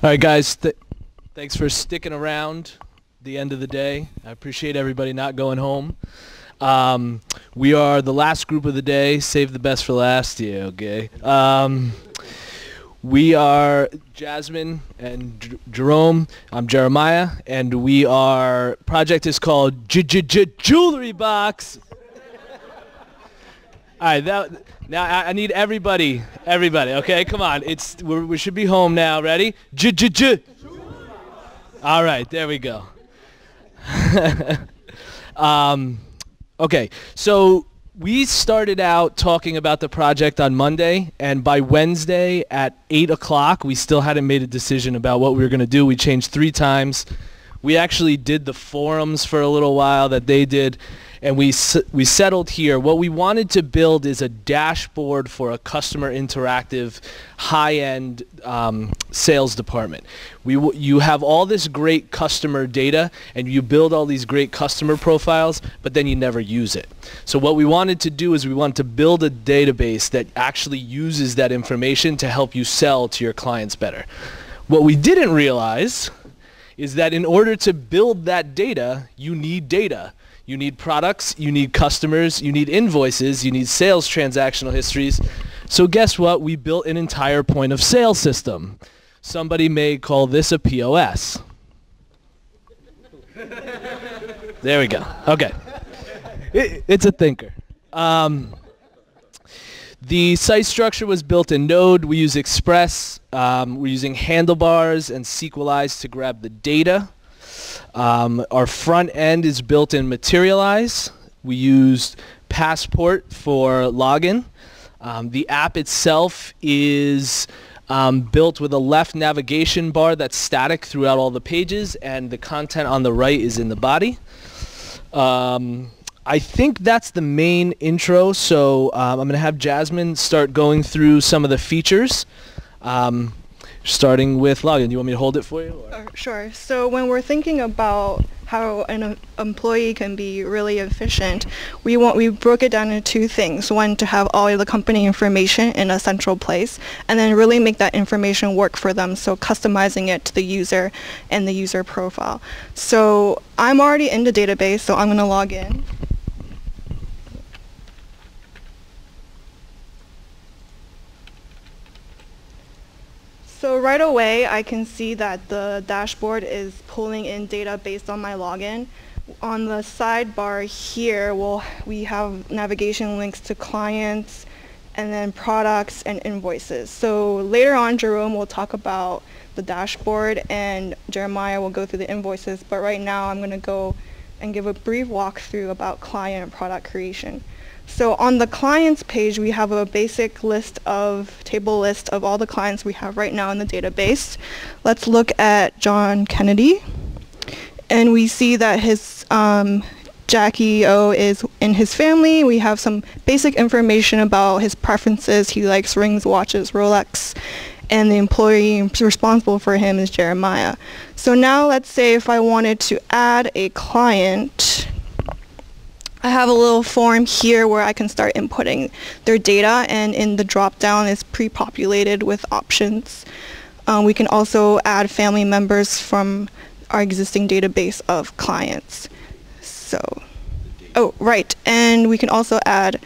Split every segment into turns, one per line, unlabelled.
All right, guys. Th- thanks for sticking around the end of the day. I appreciate everybody not going home. Um, we are the last group of the day. Save the best for last. Yeah, okay. Um, we are Jasmine and J- Jerome. I'm Jeremiah, and we are project is called J- J- J- Jewelry Box. All right, that now I, I need everybody, everybody. Okay, come on. It's we're, we should be home now. Ready? J j j. All right, there we go. um, okay, so we started out talking about the project on Monday, and by Wednesday at eight o'clock, we still hadn't made a decision about what we were going to do. We changed three times. We actually did the forums for a little while that they did and we we settled here. What we wanted to build is a dashboard for a customer interactive, high-end um, sales department. We you have all this great customer data, and you build all these great customer profiles, but then you never use it. So what we wanted to do is we wanted to build a database that actually uses that information to help you sell to your clients better. What we didn't realize is that in order to build that data, you need data. You need products, you need customers, you need invoices, you need sales transactional histories. So guess what? We built an entire point of sale system. Somebody may call this a POS. there we go. Okay. It, it's a thinker. Um, the site structure was built in Node. We use Express. Um, we're using handlebars and Sequelize to grab the data. Um, our front end is built in Materialize. We used Passport for login. Um, the app itself is um, built with a left navigation bar that's static throughout all the pages, and the content on the right is in the body. Um, I think that's the main intro, so um, I'm going to have Jasmine start going through some of the features. Um, starting with login. Do you want me to hold it for you?
Uh, sure. So when we're thinking about how an employee can be really efficient, we want we broke it down into two things. One to have all of the company information in a central place, and then really make that information work for them. So customizing it to the user and the user profile. So I'm already in the database, so I'm going to log in. So right away, I can see that the dashboard is pulling in data based on my login. On the sidebar here, we'll, we have navigation links to clients and then products and invoices. So later on, Jerome will talk about the dashboard and Jeremiah will go through the invoices. But right now, I'm going to go and give a brief walkthrough about client and product creation. So on the clients page, we have a basic list of, table list of all the clients we have right now in the database. Let's look at John Kennedy. And we see that his um, Jackie O is in his family. We have some basic information about his preferences. He likes rings, watches, Rolex. And the employee responsible for him is Jeremiah. So now let's say if I wanted to add a client I have a little form here where I can start inputting their data and in the drop down is pre-populated with options. Um, we can also add family members from our existing database of clients. So, oh right, and we can also add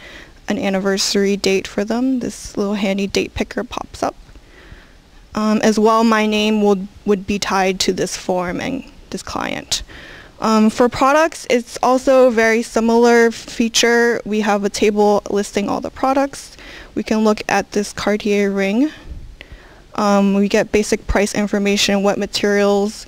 an anniversary date for them. This little handy date picker pops up. Um, as well, my name would, would be tied to this form and this client. Um, for products, it's also a very similar feature. We have a table listing all the products. We can look at this Cartier ring. Um, we get basic price information, what materials,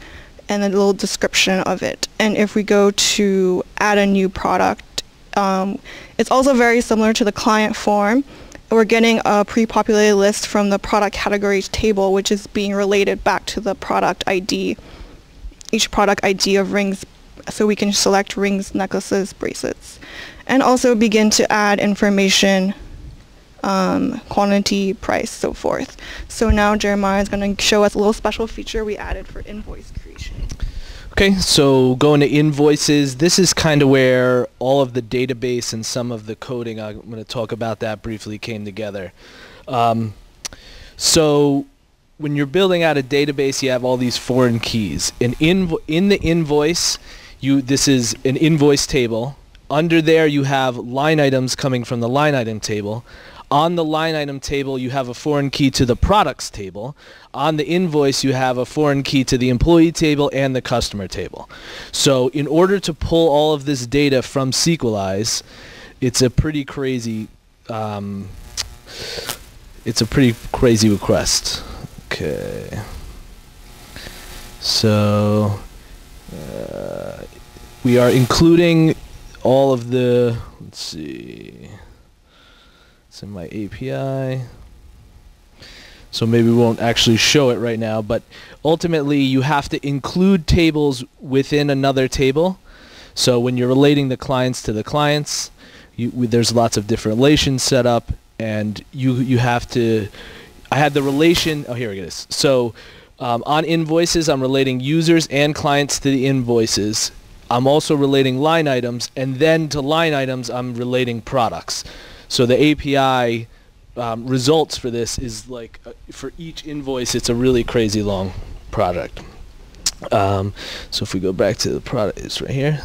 and a little description of it. And if we go to add a new product, um, it's also very similar to the client form. We're getting a pre-populated list from the product categories table, which is being related back to the product ID. Each product ID of rings so we can select rings, necklaces, bracelets, and also begin to add information, um, quantity, price, so forth. So now Jeremiah is going to show us a little special feature we added for invoice creation.
Okay, so going to invoices, this is kind of where all of the database and some of the coding, I'm going to talk about that briefly, came together. Um, so when you're building out a database, you have all these foreign keys. In in the invoice, you this is an invoice table. Under there, you have line items coming from the line item table. On the line item table, you have a foreign key to the products table. On the invoice, you have a foreign key to the employee table and the customer table. So in order to pull all of this data from Sequelize, it's a pretty crazy, um, it's a pretty crazy request. Okay. So we are including all of the, let's see. It's in my API. So maybe we won't actually show it right now, but ultimately you have to include tables within another table. So when you're relating the clients to the clients, you, there's lots of different relations set up, and you you have to. I had the relation. Oh, here it is. So um, on invoices, I'm relating users and clients to the invoices. I'm also relating line items, and then to line items, I'm relating products. So the API um, results for this is like uh, for each invoice, it's a really crazy long product. Um, so if we go back to the product, it's right here.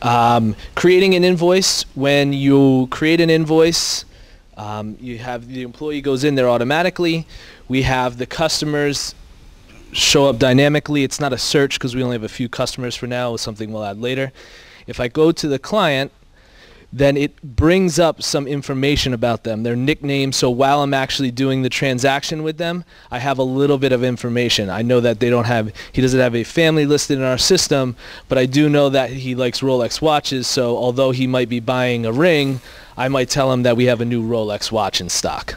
Um, creating an invoice, when you create an invoice, um, you have the employee goes in there automatically. We have the customers show up dynamically. It's not a search because we only have a few customers for now. Something we'll add later. If I go to the client, then it brings up some information about them, their nickname. So while I'm actually doing the transaction with them, I have a little bit of information. I know that they don't have, he doesn't have a family listed in our system, but I do know that he likes Rolex watches. So although he might be buying a ring, I might tell him that we have a new Rolex watch in stock.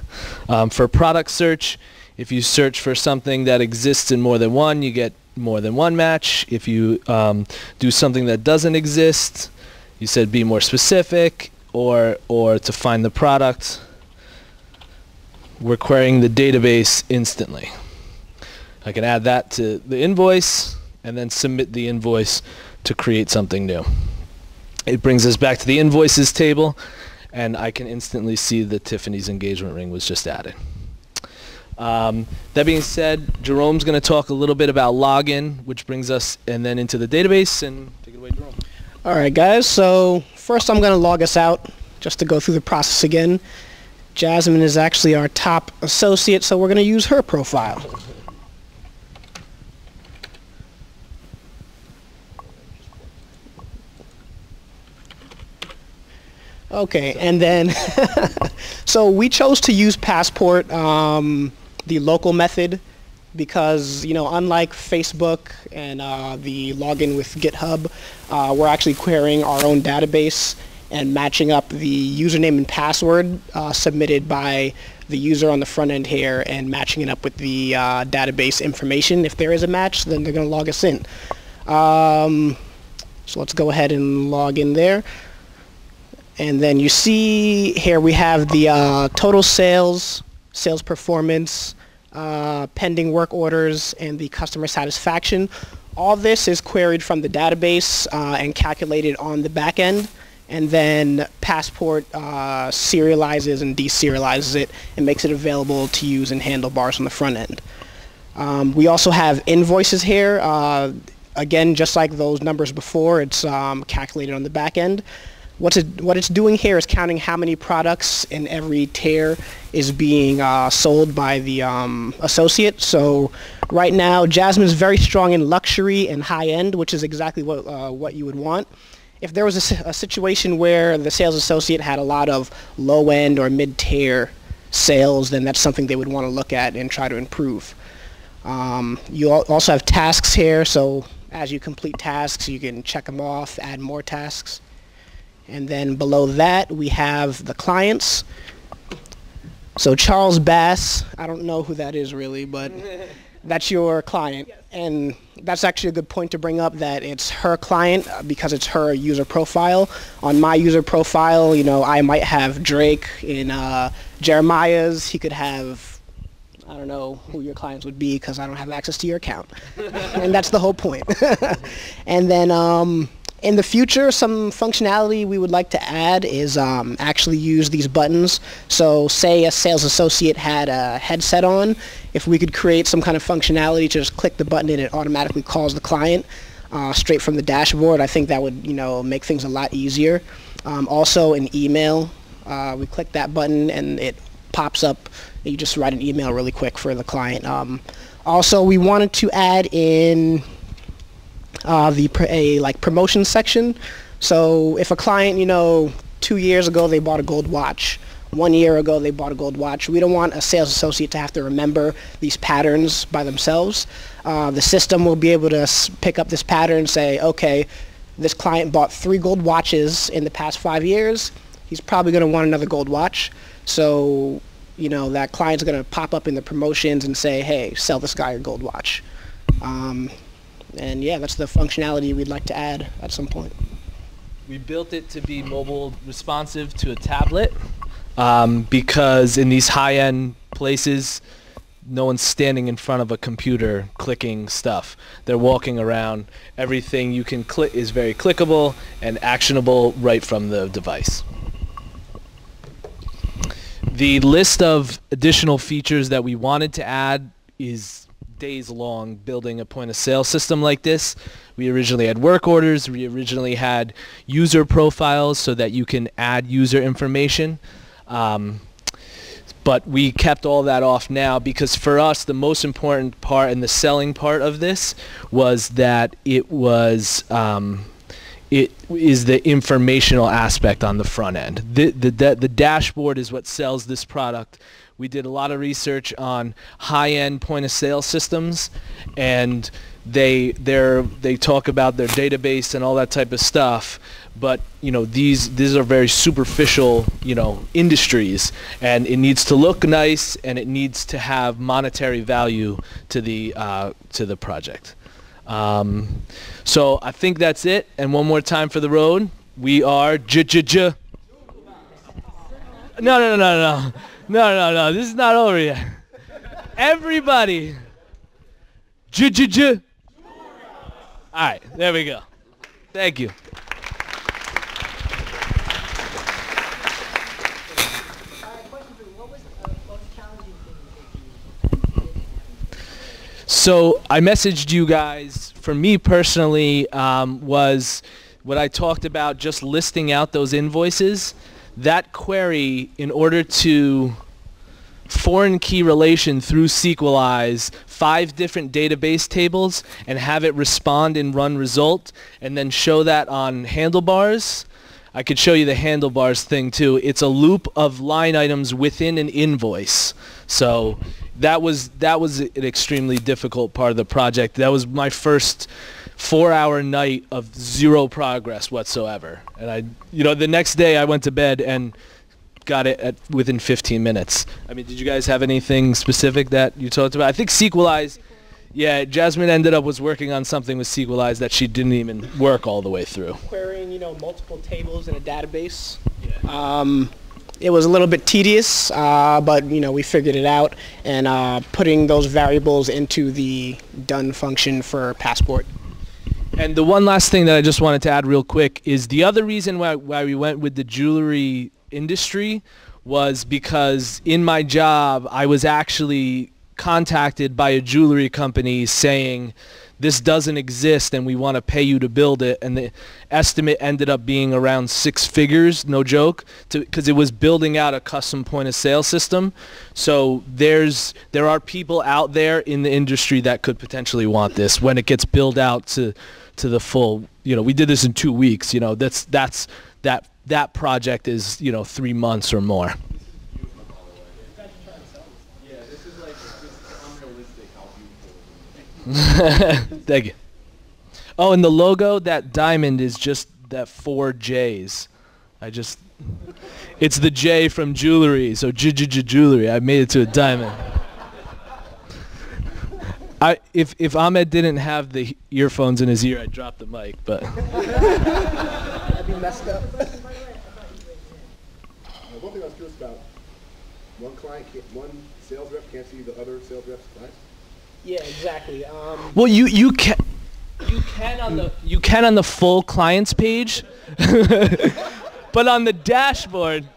Um, for product search, if you search for something that exists in more than one, you get more than one match. If you um, do something that doesn't exist, you said be more specific or or to find the product. We're querying the database instantly. I can add that to the invoice and then submit the invoice to create something new. It brings us back to the invoices table and I can instantly see that Tiffany's engagement ring was just added. Um, that being said, Jerome's going to talk a little bit about login, which brings us and then into the database. And take it away, Jerome.
All right, guys. So first I'm going to log us out just to go through the process again. Jasmine is actually our top associate, so we're going to use her profile. Okay, and then, so we chose to use Passport, um, the local method, because you know unlike Facebook and uh, the login with GitHub, uh, we're actually querying our own database and matching up the username and password uh, submitted by the user on the front end here and matching it up with the uh, database information. If there is a match, then they're going to log us in. Um, so let's go ahead and log in there. And then you see here we have the uh, total sales, sales performance, uh, pending work orders, and the customer satisfaction. All this is queried from the database uh, and calculated on the back end. And then Passport uh, serializes and deserializes it and makes it available to use in handlebars on the front end. Um, we also have invoices here. Uh, again, just like those numbers before, it's um, calculated on the back end. It, what it's doing here is counting how many products in every tier is being uh, sold by the um, associate. So right now, Jasmine's very strong in luxury and high end, which is exactly what, uh, what you would want. If there was a, a, situation where the sales associate had a lot of low end or mid tier sales, then that's something they would want to look at and try to improve. Um, you also have tasks here, so as you complete tasks, you can check them off, add more tasks. And then below that, we have the clients. So Charles Bass, I don't know who that is really, but that's your client. Yes. And that's actually a good point to bring up that it's her client uh, because it's her user profile. On my user profile, you know, I might have Drake in uh, Jeremiah's. He could have, I don't know who your clients would be because I don't have access to your account. and that's the whole point. and then um, in the future, some functionality we would like to add is um, actually use these buttons. So say a sales associate had a headset on, if we could create some kind of functionality to just click the button and it automatically calls the client uh, straight from the dashboard, I think that would you know make things a lot easier. Um, also, an email, uh, we click that button and it pops up. You just write an email really quick for the client. Um, also, we wanted to add in uh, the a like promotion section. So if a client, you know, two years ago they bought a gold watch, one year ago they bought a gold watch, we don't want a sales associate to have to remember these patterns by themselves. Uh, the system will be able to pick up this pattern and say, okay, this client bought three gold watches in the past five years. He's probably going to want another gold watch. So, you know, that client's going to pop up in the promotions and say, hey, sell this guy a gold watch. Um, and yeah, that's the functionality we'd like to add at some point.
We built it to be mobile responsive to a tablet um, because in these high-end places, no one's standing in front of a computer clicking stuff. They're walking around. Everything you can click is very clickable and actionable right from the device. The list of additional features that we wanted to add is days long building a point of sale system like this. We originally had work orders. We originally had user profiles so that you can add user information. Um, but we kept all that off now because for us the most important part and the selling part of this was that it was um, it is the informational aspect on the front end. The, the, the, the dashboard is what sells this product. We did a lot of research on high-end point of sale systems and they they they talk about their database and all that type of stuff but you know these these are very superficial you know industries and it needs to look nice and it needs to have monetary value to the uh, to the project. Um, so I think that's it and one more time for the road. We are j j j. No no no no no no no no this is not over yet everybody j j j all right, there we go. Thank you. So I messaged you guys. For me personally, um, was what I talked about just listing out those invoices. That query, in order to foreign key relation through Sequelize five different database tables and have it respond in run result and then show that on handlebars. I could show you the handlebars thing too. It's a loop of line items within an invoice. So that was that was an extremely difficult part of the project. That was my first four hour night of zero progress whatsoever. And I you know the next day I went to bed and got it at within 15 minutes. I mean, did you guys have anything specific that you talked about? I think Sequelize, yeah, Jasmine ended up was working on something with Sequelize that she didn't even work all the way through.
Querying, you know, multiple tables in a database. Yeah. Um, it was a little bit tedious, uh, but you know we figured it out, and uh, putting those variables into the done function for Passport.
And the one last thing that I just wanted to add real quick is the other reason why, why we went with the jewelry industry was because in my job I was actually contacted by a jewelry company saying this doesn't exist and we want to pay you to build it. And the estimate ended up being around six figures no joke because it was building out a custom point of sale system. So there's there are people out there in the industry that could potentially want this when it gets built out to to the full. You know we did this in two weeks you know that's that's that that project is you know three months or more Thank you. Oh, and the logo, that diamond is just that four J's. I just, it's the J from jewelry, so j j j jewelry. I made it to a diamond. I if if Ahmed didn't have the earphones in his ear, I'd drop the mic, but.
I'd be messed up.
Now, one thing I was curious about, one client, can't, one sales rep can't see the other sales rep's clients?
Yeah, exactly. Um,
Well, you you can you can on the you can on the full clients page, but on the dashboard.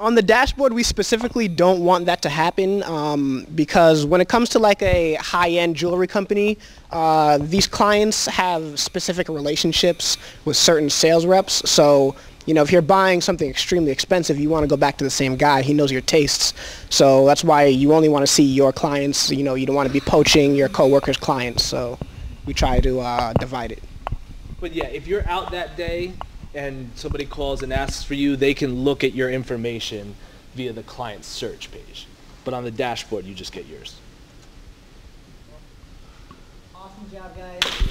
on the dashboard, we specifically don't want that to happen um, because when it comes to like a high-end jewelry company, uh, these clients have specific relationships with certain sales reps. So, you know, if you're buying something extremely expensive, you want to go back to the same guy. He knows your tastes. So that's why you only want to see your clients. You know, you don't want to be poaching your coworkers' clients. So we try to uh, divide it.
But yeah, if you're out that day and somebody calls and asks for you, they can look at your information via the client search page. But on the dashboard, you just get yours.
Awesome job, guys.